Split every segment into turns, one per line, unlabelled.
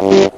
you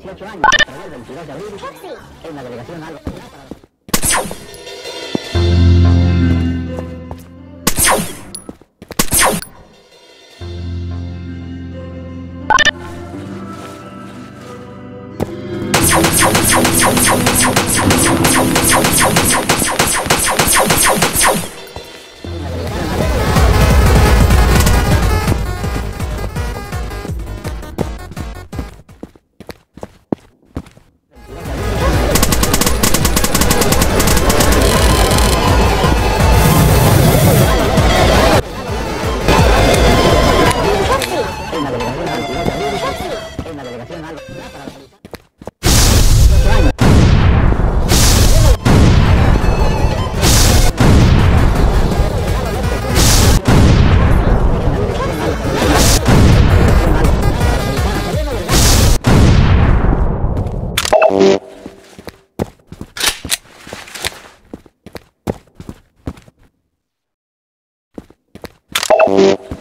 18 años, el 22 de abril, en la delegación Alba. you.